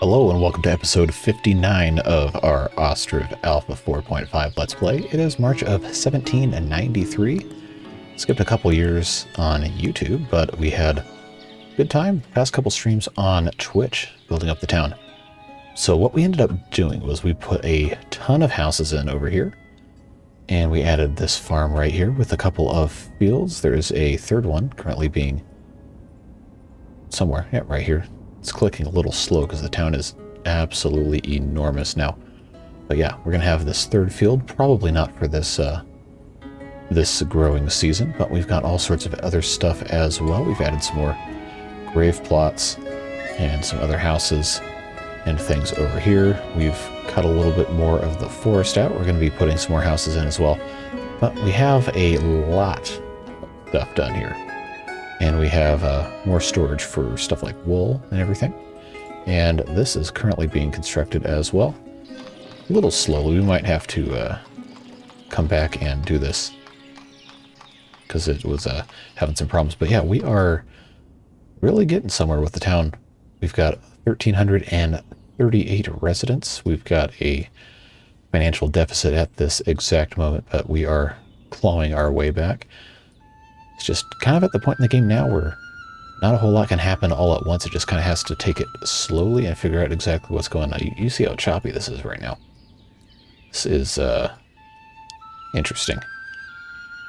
Hello and welcome to episode 59 of our Ostriv Alpha 4.5 Let's Play. It is March of 1793. Skipped a couple years on YouTube, but we had a good time past couple streams on Twitch building up the town. So what we ended up doing was we put a ton of houses in over here, and we added this farm right here with a couple of fields. There is a third one currently being somewhere, yeah, right here, it's clicking a little slow because the town is absolutely enormous now. But yeah, we're going to have this third field, probably not for this uh, this growing season, but we've got all sorts of other stuff as well. We've added some more grave plots and some other houses and things over here. We've cut a little bit more of the forest out. We're going to be putting some more houses in as well. But we have a lot of stuff done here. And we have uh, more storage for stuff like wool and everything. And this is currently being constructed as well. A little slowly. We might have to uh, come back and do this because it was uh, having some problems. But yeah, we are really getting somewhere with the town. We've got 1,338 residents. We've got a financial deficit at this exact moment, but we are clawing our way back. It's just kind of at the point in the game now where not a whole lot can happen all at once. It just kind of has to take it slowly and figure out exactly what's going on. You, you see how choppy this is right now. This is uh, interesting.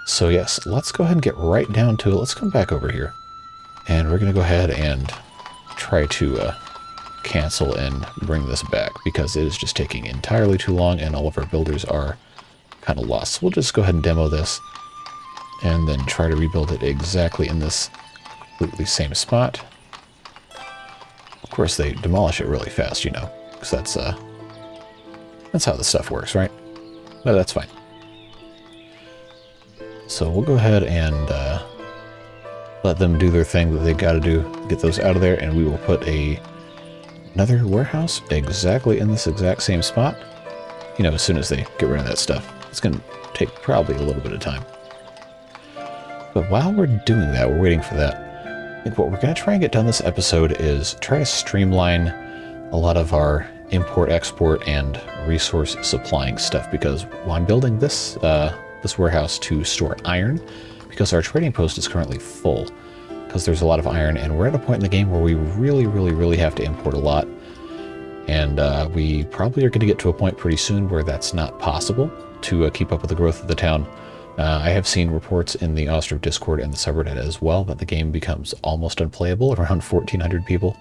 So yes, let's go ahead and get right down to it. Let's come back over here. And we're going to go ahead and try to uh, cancel and bring this back because it is just taking entirely too long and all of our builders are kind of lost. So we'll just go ahead and demo this and then try to rebuild it exactly in this completely same spot. Of course, they demolish it really fast, you know, because that's uh, that's how the stuff works, right? But that's fine. So we'll go ahead and uh, let them do their thing that they got to do, get those out of there, and we will put a another warehouse exactly in this exact same spot. You know, as soon as they get rid of that stuff, it's going to take probably a little bit of time. But while we're doing that, we're waiting for that, I think what we're going to try and get done this episode is try to streamline a lot of our import, export, and resource supplying stuff because while I'm building this, uh, this warehouse to store iron, because our trading post is currently full, because there's a lot of iron, and we're at a point in the game where we really, really, really have to import a lot. And uh, we probably are going to get to a point pretty soon where that's not possible to uh, keep up with the growth of the town. Uh, I have seen reports in the Ostriv Discord and the subreddit as well that the game becomes almost unplayable around 1,400 people.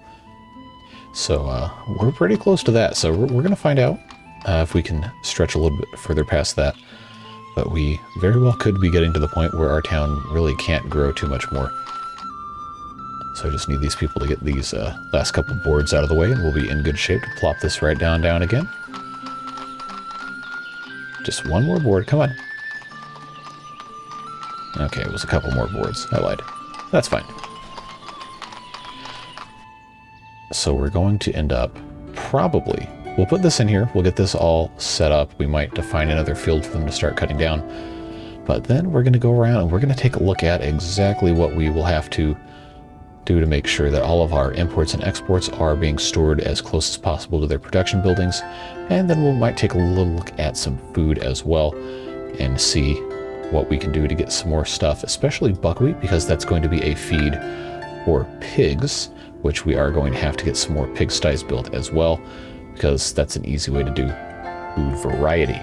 So uh, we're pretty close to that. So we're, we're going to find out uh, if we can stretch a little bit further past that. But we very well could be getting to the point where our town really can't grow too much more. So I just need these people to get these uh, last couple boards out of the way and we'll be in good shape to plop this right down, down again. Just one more board, come on. Okay, it was a couple more boards. I lied. That's fine. So we're going to end up probably... We'll put this in here. We'll get this all set up. We might define another field for them to start cutting down. But then we're going to go around and we're going to take a look at exactly what we will have to do to make sure that all of our imports and exports are being stored as close as possible to their production buildings. And then we might take a little look at some food as well and see what we can do to get some more stuff, especially buckwheat, because that's going to be a feed for pigs, which we are going to have to get some more pig pigsties built as well, because that's an easy way to do food variety.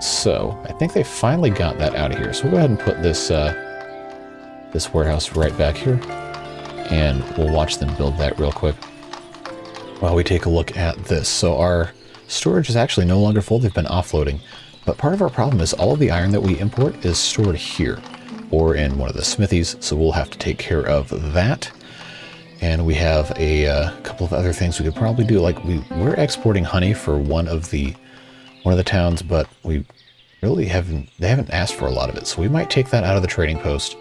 So I think they finally got that out of here. So we'll go ahead and put this uh, this warehouse right back here, and we'll watch them build that real quick while we take a look at this. So our storage is actually no longer full. They've been offloading. But part of our problem is all of the iron that we import is stored here or in one of the smithies, so we'll have to take care of that. And we have a uh, couple of other things we could probably do. Like we we're exporting honey for one of the one of the towns, but we really haven't they haven't asked for a lot of it. So we might take that out of the trading post.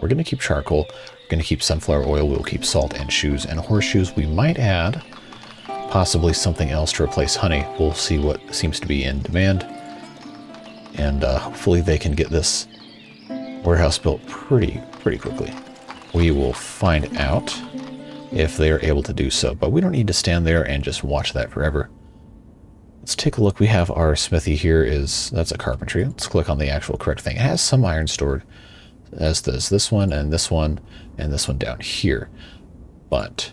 We're going to keep charcoal. We're going to keep sunflower oil. We'll keep salt and shoes and horseshoes. We might add possibly something else to replace honey. We'll see what seems to be in demand and uh, hopefully they can get this warehouse built pretty, pretty quickly. We will find out. if they are able to do so. But we don't need to stand there and just watch that forever. Let's take a look. We have our smithy here is, that's a carpentry. Let's click on the actual correct thing. It has some iron stored as does this one and this one and this one down here. But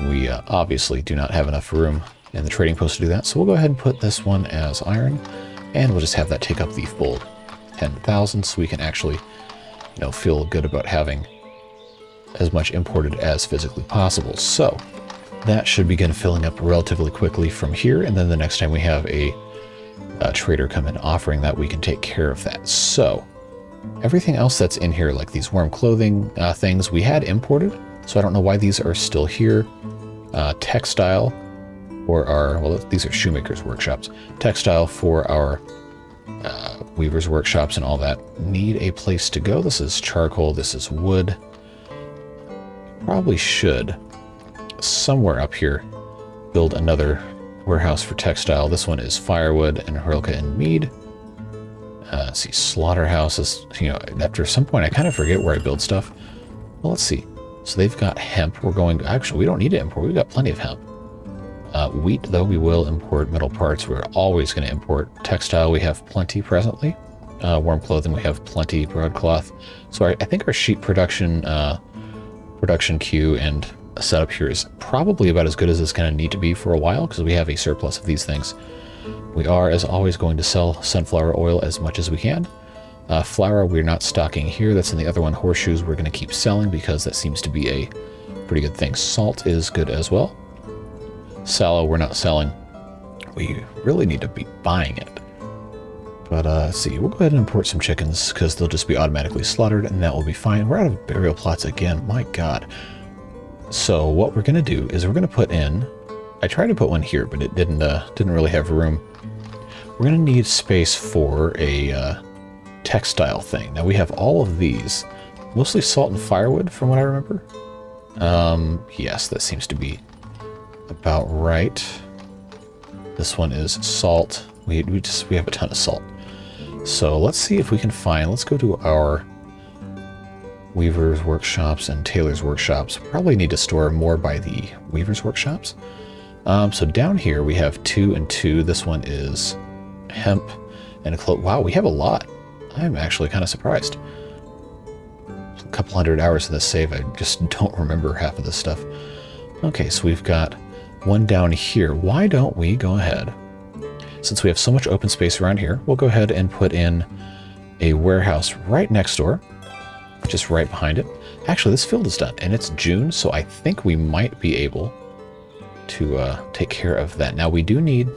we uh, obviously do not have enough room in the trading post to do that. So we'll go ahead and put this one as iron and we'll just have that take up the full 10,000 so we can actually, you know, feel good about having as much imported as physically possible. So that should begin filling up relatively quickly from here. And then the next time we have a, a trader come in offering that, we can take care of that. So everything else that's in here, like these warm clothing uh, things, we had imported. So I don't know why these are still here. Uh, textile for our, well, these are shoemakers workshops. Textile for our uh, weavers workshops and all that need a place to go. This is charcoal, this is wood. Probably should, somewhere up here, build another warehouse for textile. This one is firewood and Horilka and Mead. Uh, see, slaughterhouses. You know, after some point, I kind of forget where I build stuff. Well, let's see. So they've got hemp. We're going. Actually, we don't need to import. We've got plenty of hemp. Uh, wheat, though, we will import metal parts. We're always going to import textile. We have plenty presently. Uh, warm clothing, we have plenty. Broadcloth. So I, I think our sheep production uh, production queue and setup here is probably about as good as it's going to need to be for a while because we have a surplus of these things. We are, as always, going to sell sunflower oil as much as we can. Uh, flour, we're not stocking here. That's in the other one. Horseshoes, we're going to keep selling because that seems to be a pretty good thing. Salt is good as well. Salo, we're not selling. We really need to be buying it. But uh, see, we'll go ahead and import some chickens because they'll just be automatically slaughtered and that will be fine. We're out of burial plots again. My God. So what we're going to do is we're going to put in... I tried to put one here, but it didn't uh, didn't really have room. We're going to need space for a uh, textile thing. Now we have all of these. Mostly salt and firewood, from what I remember. Um, yes, that seems to be about right. This one is salt. We, we just we have a ton of salt. So let's see if we can find, let's go to our weavers workshops and tailors workshops. Probably need to store more by the weavers workshops. Um, so down here we have two and two. This one is hemp and a cloak. Wow, we have a lot. I'm actually kind of surprised. A couple hundred hours in this save. I just don't remember half of this stuff. Okay, so we've got one down here. Why don't we go ahead since we have so much open space around here, we'll go ahead and put in a warehouse right next door, just right behind it. Actually, this field is done, and it's June, so I think we might be able to uh, take care of that. Now, we do need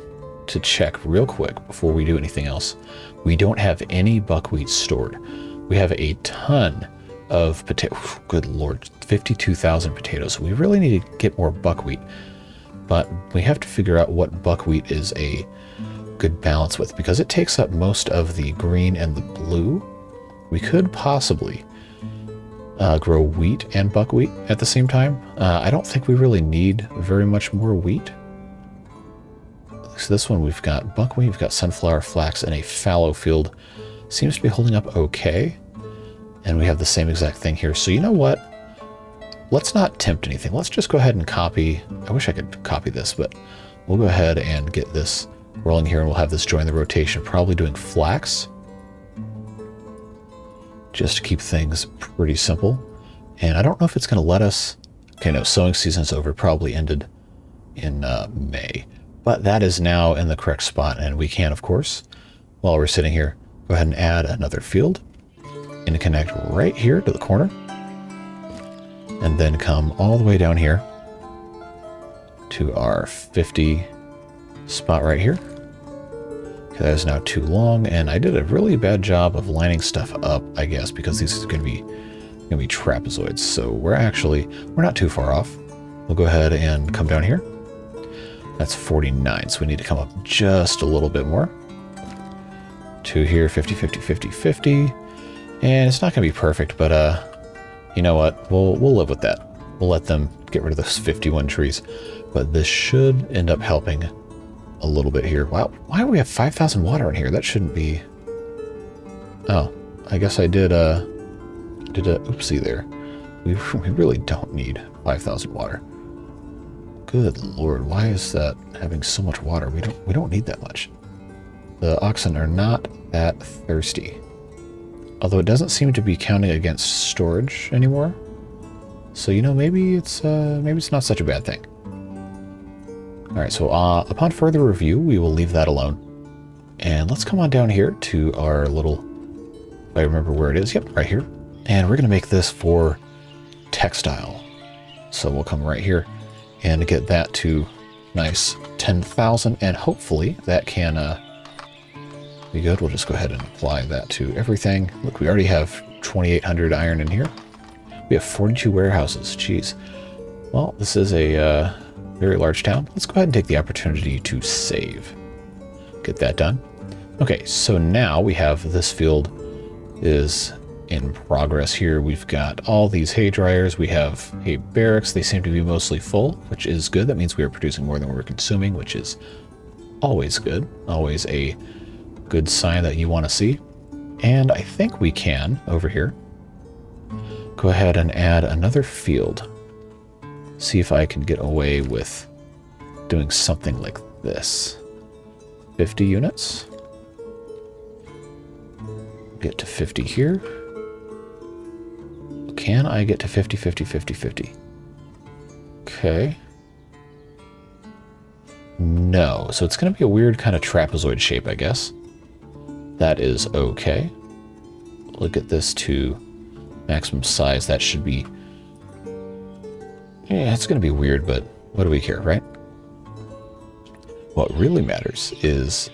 to check real quick before we do anything else. We don't have any buckwheat stored. We have a ton of potato. Good lord, 52,000 potatoes. We really need to get more buckwheat, but we have to figure out what buckwheat is a good balance with because it takes up most of the green and the blue. We could possibly uh, grow wheat and buckwheat at the same time. Uh, I don't think we really need very much more wheat. So this one we've got buckwheat, we've got sunflower, flax, and a fallow field. Seems to be holding up okay. And we have the same exact thing here. So you know what? Let's not tempt anything. Let's just go ahead and copy. I wish I could copy this, but we'll go ahead and get this rolling here and we'll have this join the rotation, probably doing flax. Just to keep things pretty simple. And I don't know if it's going to let us... Okay, no, sowing season's over, probably ended in uh, May. But that is now in the correct spot, and we can, of course, while we're sitting here, go ahead and add another field and connect right here to the corner. And then come all the way down here to our 50 spot right here. That is now too long, and I did a really bad job of lining stuff up, I guess, because these are going to be going to be trapezoids. So we're actually we're not too far off. We'll go ahead and come down here. That's 49, so we need to come up just a little bit more. To here, 50, 50, 50, 50. And it's not going to be perfect, but uh, you know what? We'll we'll live with that. We'll let them get rid of those 51 trees. But this should end up helping a little bit here. Wow, why do we have 5,000 water in here? That shouldn't be... Oh, I guess I did uh, did a oopsie there. We, we really don't need 5,000 water. Good lord, why is that having so much water? We don't we don't need that much. The oxen are not that thirsty. Although it doesn't seem to be counting against storage anymore. So you know maybe it's uh, maybe it's not such a bad thing. All right, so uh, upon further review, we will leave that alone. And let's come on down here to our little, I remember where it is, yep, right here. And we're gonna make this for textile. So we'll come right here and get that to nice 10,000 and hopefully that can uh, be good. We'll just go ahead and apply that to everything. Look, we already have 2,800 iron in here. We have 42 warehouses. Jeez. Well, this is a uh, very large town. Let's go ahead and take the opportunity to save. Get that done. Okay, so now we have this field is in progress here. We've got all these hay dryers. We have hay barracks. They seem to be mostly full, which is good. That means we are producing more than we're consuming, which is always good. Always a good sign that you want to see. And I think we can, over here, go ahead and add another field. See if I can get away with doing something like this. 50 units. Get to 50 here. Can I get to 50, 50, 50, 50? Okay. No. So it's going to be a weird kind of trapezoid shape, I guess. That is okay. Look at this to maximum size. That should be... Yeah, it's going to be weird, but what do we care, right? What really matters is,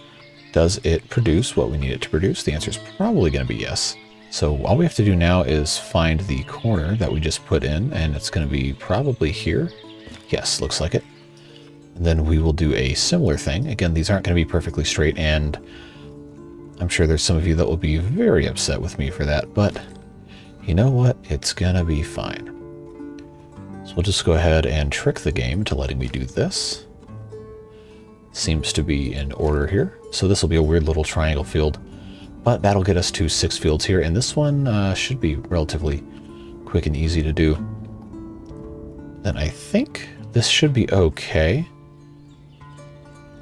does it produce what we need it to produce? The answer is probably going to be yes. So all we have to do now is find the corner that we just put in, and it's going to be probably here. Yes, looks like it. And then we will do a similar thing. Again, these aren't going to be perfectly straight, and I'm sure there's some of you that will be very upset with me for that, but you know what? It's to be fine. So we'll just go ahead and trick the game to letting me do this. Seems to be in order here. So this will be a weird little triangle field. But that'll get us to six fields here, and this one uh, should be relatively quick and easy to do. Then I think this should be okay.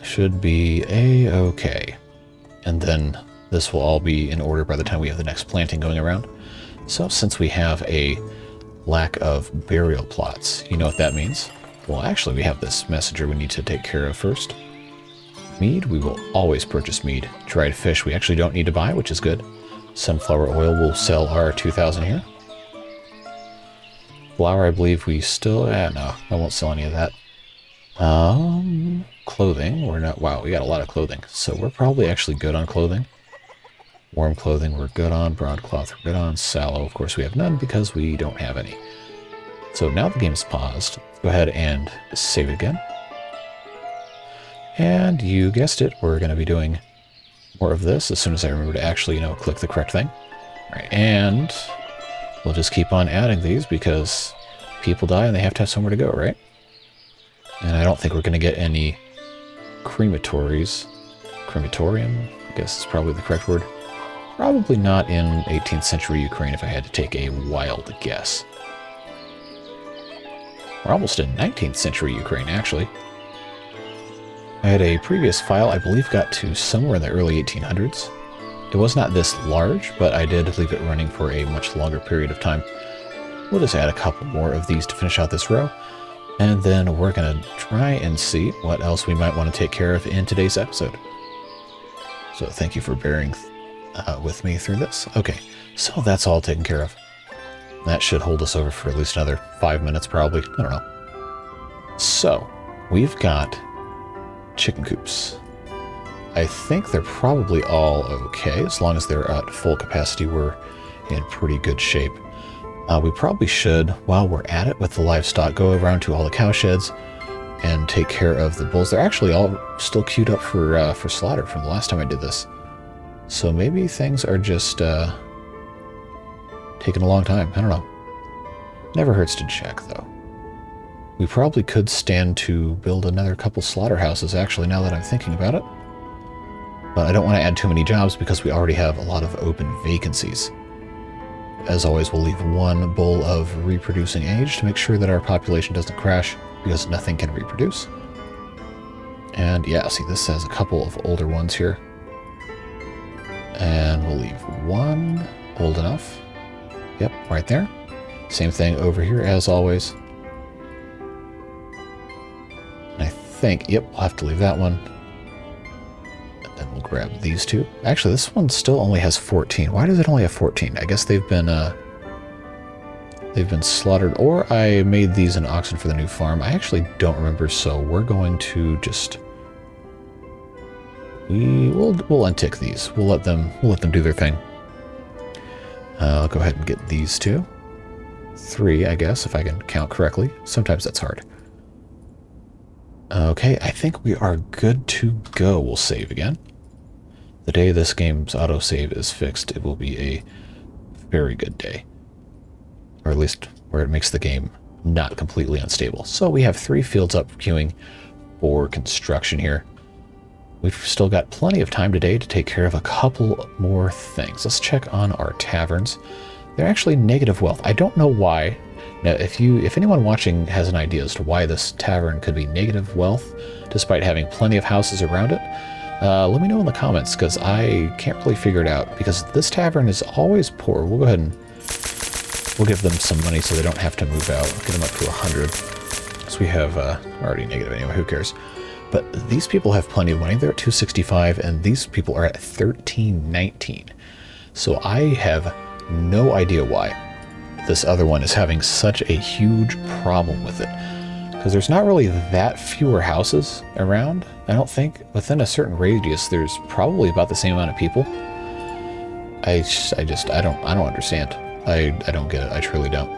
Should be a-okay. And then this will all be in order by the time we have the next planting going around. So since we have a lack of burial plots, you know what that means? Well, actually, we have this messenger we need to take care of first mead, we will always purchase mead. Dried fish we actually don't need to buy, which is good. Sunflower oil we'll sell our 2,000 here. Flour, I believe we still... Eh, no, I won't sell any of that. Um, clothing, we're not... Wow, we got a lot of clothing. So we're probably actually good on clothing. Warm clothing we're good on. Broadcloth we're good on. Salo, of course, we have none because we don't have any. So now the game's paused. Go ahead and save again. And you guessed it, we're going to be doing more of this as soon as I remember to actually, you know, click the correct thing. Right, and we'll just keep on adding these because people die and they have to have somewhere to go, right? And I don't think we're going to get any crematories. Crematorium, I guess is probably the correct word. Probably not in 18th century Ukraine if I had to take a wild guess. We're almost in 19th century Ukraine, actually. I had a previous file I believe got to somewhere in the early 1800s. It was not this large, but I did leave it running for a much longer period of time. We'll just add a couple more of these to finish out this row, and then we're going to try and see what else we might want to take care of in today's episode. So thank you for bearing uh, with me through this. Okay, so that's all taken care of. That should hold us over for at least another five minutes, probably. I don't know. So, we've got chicken coops. I think they're probably all okay. As long as they're at full capacity, we're in pretty good shape. Uh, we probably should, while we're at it with the livestock, go around to all the cow sheds and take care of the bulls. They're actually all still queued up for uh, for slaughter from the last time I did this. So maybe things are just uh, taking a long time. I don't know. Never hurts to check, though. We probably could stand to build another couple slaughterhouses, actually, now that I'm thinking about it. But I don't want to add too many jobs because we already have a lot of open vacancies. As always, we'll leave one bull of reproducing age to make sure that our population doesn't crash because nothing can reproduce. And yeah, see, this has a couple of older ones here. And we'll leave one old enough. Yep, right there. Same thing over here as always. And I think, yep, we'll have to leave that one. Grab these two. Actually, this one still only has 14. Why does it only have 14? I guess they've been, uh, they've been slaughtered, or I made these an oxen for the new farm. I actually don't remember, so we're going to just we will we'll untick these. We'll let them we'll let them do their thing. Uh, I'll go ahead and get these two. Three, I guess, if I can count correctly. Sometimes that's hard. Okay, I think we are good to go. We'll save again. The day this game's autosave is fixed, it will be a very good day. Or at least where it makes the game not completely unstable. So we have three fields up queuing for construction here. We've still got plenty of time today to take care of a couple more things. Let's check on our taverns. They're actually negative wealth. I don't know why. Now, if you, if anyone watching has an idea as to why this tavern could be negative wealth, despite having plenty of houses around it, uh, let me know in the comments, because I can't really figure it out. Because this tavern is always poor. We'll go ahead and we'll give them some money so they don't have to move out. Get them up to 100. So we have uh, already negative anyway. Who cares? But these people have plenty of money. They're at 265, and these people are at 1319. So I have no idea why this other one is having such a huge problem with it. Because there's not really that fewer houses around. I don't think within a certain radius there's probably about the same amount of people. I just, I just I don't I don't understand. I I don't get it. I truly don't.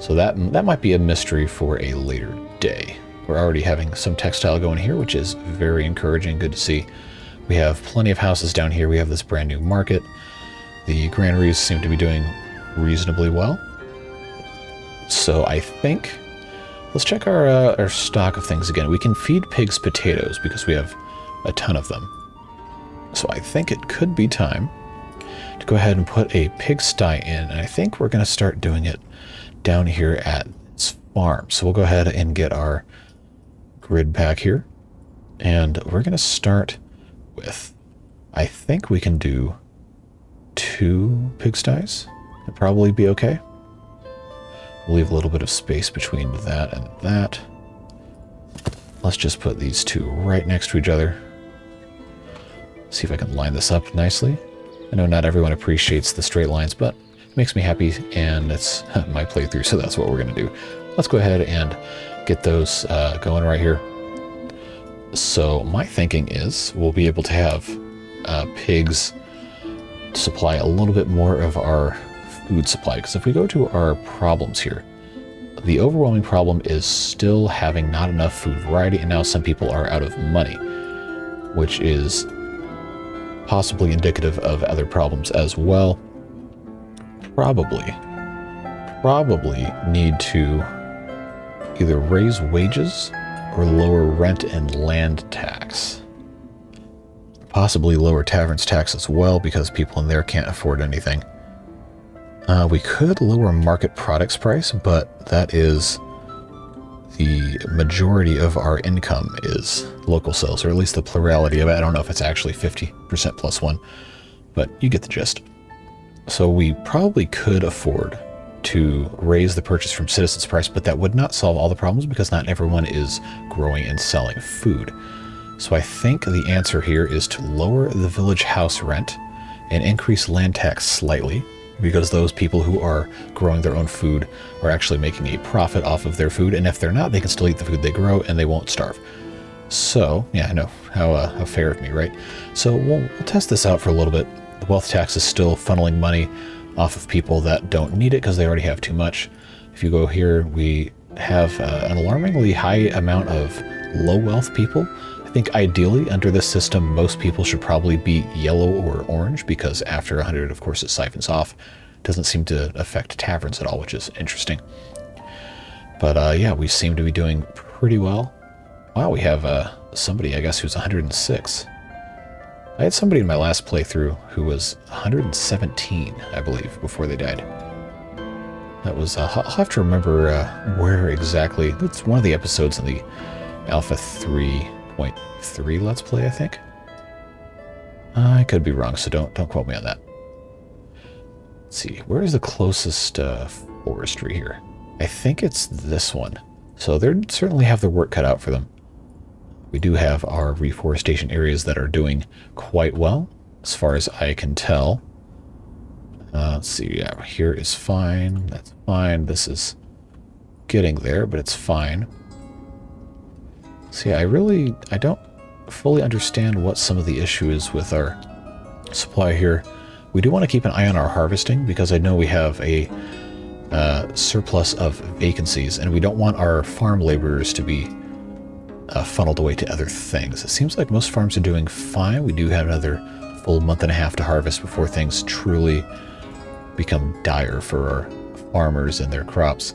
So that that might be a mystery for a later day. We're already having some textile going here, which is very encouraging. Good to see. We have plenty of houses down here. We have this brand new market. The granaries seem to be doing reasonably well. So I think let's check our uh, our stock of things again. We can feed pigs potatoes because we have a ton of them. So I think it could be time to go ahead and put a pigsty in, and I think we're going to start doing it down here at its farm. So we'll go ahead and get our grid pack here. And we're going to start with, I think we can do two pigsties. It'd probably be okay. We'll leave a little bit of space between that and that. Let's just put these two right next to each other. See if I can line this up nicely. I know not everyone appreciates the straight lines, but it makes me happy, and it's my playthrough, so that's what we're going to do. Let's go ahead and get those uh, going right here. So my thinking is we'll be able to have uh, pigs supply a little bit more of our food supply. Because if we go to our problems here, the overwhelming problem is still having not enough food variety, and now some people are out of money, which is possibly indicative of other problems as well. Probably, probably need to either raise wages or lower rent and land tax. Possibly lower taverns tax as well because people in there can't afford anything. Uh, we could lower market products price, but that is the majority of our income is local sales, or at least the plurality of it. I don't know if it's actually 50% plus one, but you get the gist. So we probably could afford to raise the purchase from citizens price, but that would not solve all the problems because not everyone is growing and selling food. So I think the answer here is to lower the village house rent and increase land tax slightly because those people who are growing their own food are actually making a profit off of their food. And if they're not, they can still eat the food they grow and they won't starve. So, yeah, I know. How, uh, how fair of me, right? So we'll, we'll test this out for a little bit. The wealth tax is still funneling money off of people that don't need it because they already have too much. If you go here, we have uh, an alarmingly high amount of low wealth people. I think ideally under this system, most people should probably be yellow or orange because after 100, of course, it siphons off. Doesn't seem to affect taverns at all, which is interesting. But uh, yeah, we seem to be doing pretty well. Wow, we have uh, somebody, I guess, who's 106. I had somebody in my last playthrough who was 117, I believe, before they died. That was, uh, I'll have to remember uh, where exactly. It's one of the episodes in the Alpha 3.3 Let's Play, I think. I could be wrong, so don't don't quote me on that. Let's see, where is the closest uh, forestry here? I think it's this one. So they certainly have their work cut out for them. We do have our reforestation areas that are doing quite well, as far as I can tell. Uh, let's see, yeah, here is fine. That's fine. This is getting there, but it's fine. See, I really, I don't fully understand what some of the issue is with our supply here. We do want to keep an eye on our harvesting because I know we have a uh, surplus of vacancies and we don't want our farm laborers to be uh, funneled away to other things. It seems like most farms are doing fine. We do have another full month and a half to harvest before things truly become dire for our farmers and their crops.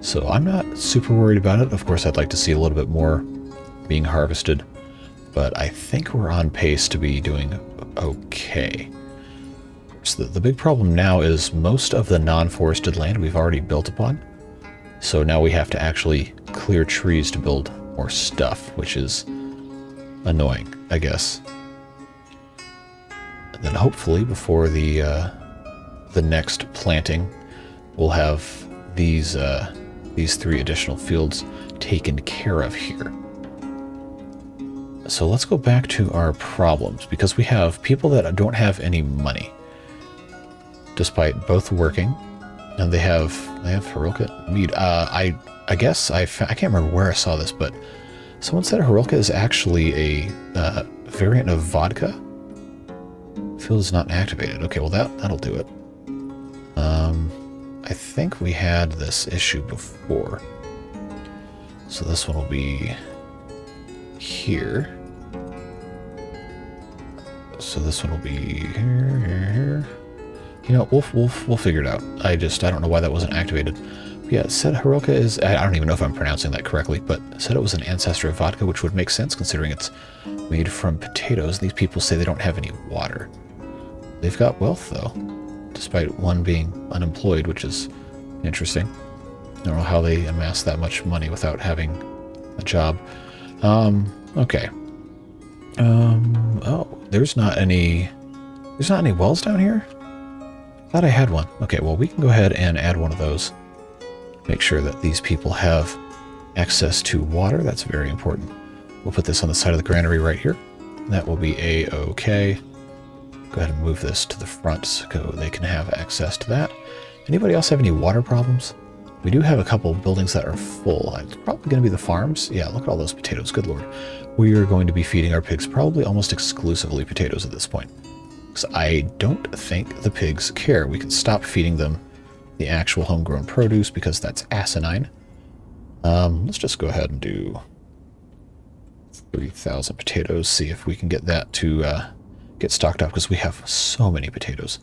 So I'm not super worried about it. Of course, I'd like to see a little bit more being harvested, but I think we're on pace to be doing okay. So the, the big problem now is most of the non-forested land we've already built upon. So now we have to actually clear trees to build more stuff, which is annoying, I guess. And then hopefully before the uh, the next planting, we'll have these uh, these three additional fields taken care of here. So let's go back to our problems because we have people that don't have any money, despite both working, and they have they have Horilka mead. Uh, I I guess I, I can't remember where I saw this, but someone said Horilka is actually a uh, variant of vodka. Field is not activated. Okay, well that that'll do it. Um, I think we had this issue before. So this one will be here. So this one will be here, here, here. You know, we'll, we'll, we'll figure it out. I just, I don't know why that wasn't activated. Yeah, said Haroka is, I don't even know if I'm pronouncing that correctly, but said it was an ancestor of vodka, which would make sense considering it's made from potatoes. These people say they don't have any water. They've got wealth, though, despite one being unemployed, which is interesting. I don't know how they amass that much money without having a job. Um, okay. Um, oh, there's not any, there's not any wells down here? I Thought I had one. Okay, well, we can go ahead and add one of those. Make sure that these people have access to water. That's very important. We'll put this on the side of the granary right here. That will be a-okay. Go ahead and move this to the front so they can have access to that. Anybody else have any water problems? We do have a couple buildings that are full. It's probably going to be the farms. Yeah, look at all those potatoes. Good lord. We are going to be feeding our pigs probably almost exclusively potatoes at this point. Because I don't think the pigs care. We can stop feeding them the actual homegrown produce because that's asinine. Um, let's just go ahead and do 3,000 potatoes, see if we can get that to uh, get stocked up because we have so many potatoes.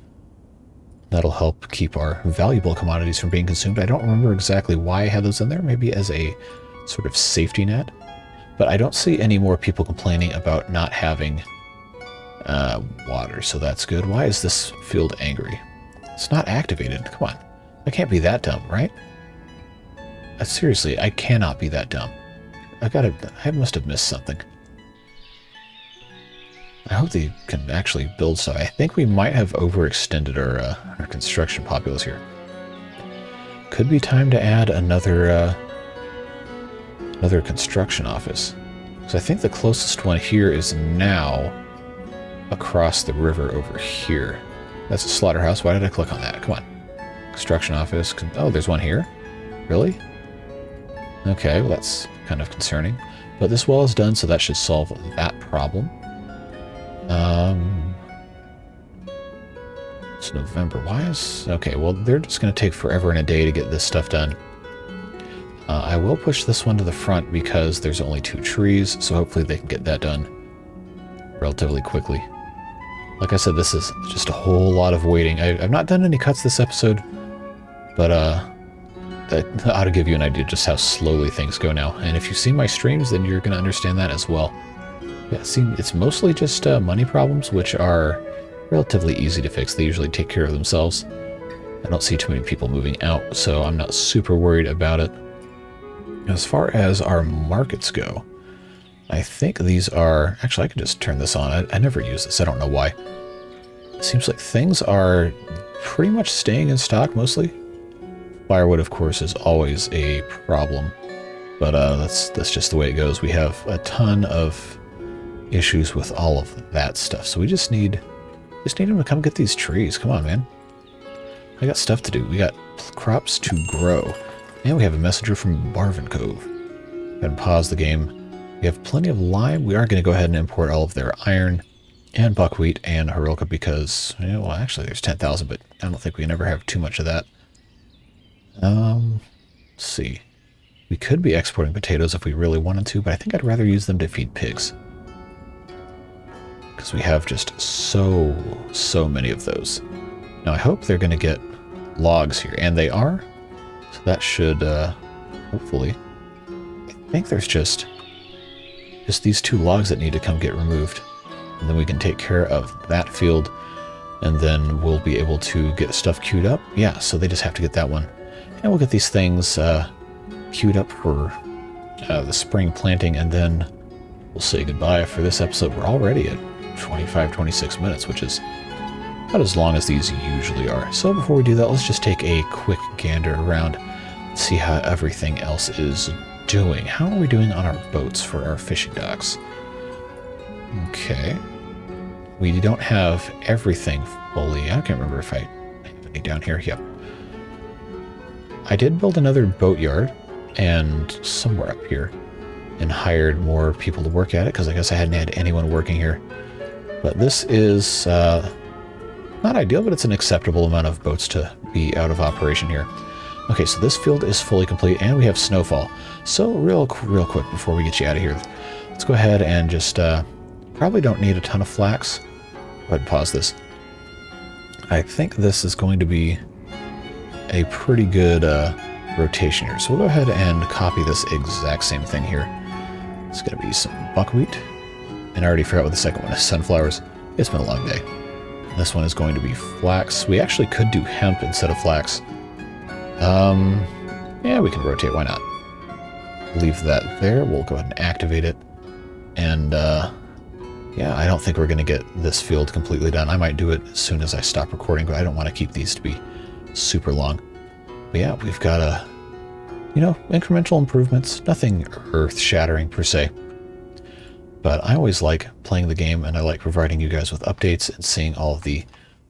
That'll help keep our valuable commodities from being consumed. I don't remember exactly why I had those in there, maybe as a sort of safety net. But I don't see any more people complaining about not having uh, water, so that's good. Why is this field angry? It's not activated. Come on. I can't be that dumb, right? Uh, seriously, I cannot be that dumb. I gotta... I must have missed something. I hope they can actually build stuff. I think we might have overextended our, uh, our construction populace here. Could be time to add another, uh, another construction office. So I think the closest one here is now across the river over here. That's a slaughterhouse. Why did I click on that? Come on. Construction office. Oh, there's one here? Really? Okay, well that's kind of concerning. But this wall is done, so that should solve that problem. Um, it's November. Why is... Okay, well, they're just going to take forever and a day to get this stuff done. Uh, I will push this one to the front because there's only two trees, so hopefully they can get that done relatively quickly. Like I said, this is just a whole lot of waiting. I, have not done any cuts this episode, but uh, that ought to give you an idea just how slowly things go now. And if you see my streams, then you're going to understand that as well. Yeah, see, it's mostly just uh, money problems, which are relatively easy to fix. They usually take care of themselves. I don't see too many people moving out, so I'm not super worried about it. As far as our markets go, I think these are... Actually, I can just turn this on. I, I never use this. I don't know why. It seems like things are pretty much staying in stock, mostly. Firewood, of course, is always a problem. But uh, that's, that's just the way it goes. We have a ton of issues with all of that stuff. So we just need just need him to come get these trees. Come on, man. I got stuff to do. We got crops to grow. And we have a messenger from Barvin Cove. And pause the game. We have plenty of lime. We are going to go ahead and import all of their iron and buckwheat and Harilka because, well, actually there's 10,000, but I don't think we can ever have too much of that. Um, see. We could be exporting potatoes if we really wanted to, but I think I'd rather use them to feed pigs. Because we have just so, so many of those. Now I hope they're going to get logs here, and they are. So that should, uh, hopefully. I think there's just, just these two logs that need to come get removed. And then we can take care of that field, and then we'll be able to get stuff queued up. Yeah, so they just have to get that one. And we'll get these things uh, queued up for uh, the spring planting, and then we'll say goodbye for this episode. We're already at 25, 26 minutes, which is about as long as these usually are. So before we do that, let's just take a quick gander around see how everything else is doing. How are we doing on our boats for our fishing docks? Okay. We don't have everything fully. I can't remember if I have any down here. Yep. I did build another boatyard and somewhere up here and hired more people to work at it because I guess I hadn't had anyone working here. But this is uh, not ideal, but it's an acceptable amount of boats to be out of operation here. Okay, so this field is fully complete, and we have snowfall. So real, real quick before we get you out of here, let's go ahead and just uh, probably don't need a ton of flax. Go ahead and pause this. I think this is going to be a pretty good uh, rotation here. So we'll go ahead and copy this exact same thing here. It's going to be some buckwheat. And I already forgot what the second one is, sunflowers. It's been a long day. This one is going to be flax. We actually could do hemp instead of flax. Um, yeah, we can rotate, why not? Leave that there, we'll go ahead and activate it. And, uh, yeah, I don't think we're going to get this field completely done. I might do it as soon as I stop recording, but I don't want to keep these to be super long. But yeah, we've got a, you know, incremental improvements. Nothing earth-shattering per se. But I always like playing the game and I like providing you guys with updates and seeing all of the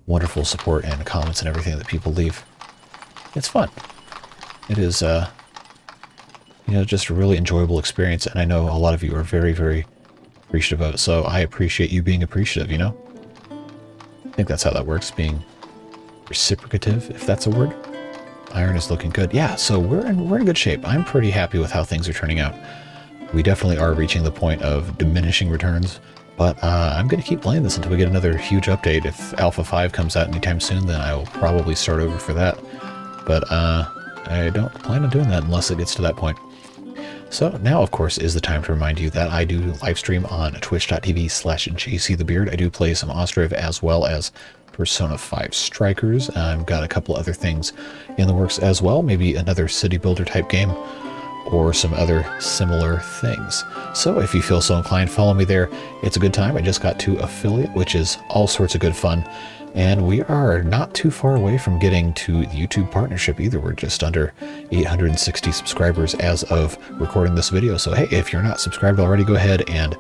wonderful support and comments and everything that people leave. It's fun. It is, uh, you know, just a really enjoyable experience. And I know a lot of you are very, very appreciative of it. So I appreciate you being appreciative, you know? I think that's how that works, being reciprocative, if that's a word. Iron is looking good. Yeah, so we're in, we're in good shape. I'm pretty happy with how things are turning out we definitely are reaching the point of diminishing returns. But uh, I'm going to keep playing this until we get another huge update. If Alpha 5 comes out anytime soon, then I will probably start over for that. But uh, I don't plan on doing that unless it gets to that point. So now, of course, is the time to remind you that I do live stream on twitch.tv slash jcthebeard. I do play some Ostriv as well as Persona 5 Strikers. I've got a couple other things in the works as well, maybe another city builder type game or some other similar things. So if you feel so inclined, follow me there. It's a good time. I just got to affiliate, which is all sorts of good fun. And we are not too far away from getting to the YouTube partnership either. We're just under 860 subscribers as of recording this video. So hey, if you're not subscribed already, go ahead and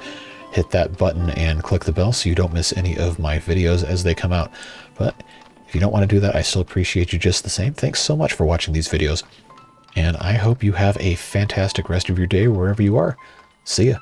hit that button and click the bell so you don't miss any of my videos as they come out. But if you don't want to do that, I still appreciate you just the same. Thanks so much for watching these videos and I hope you have a fantastic rest of your day wherever you are. See ya.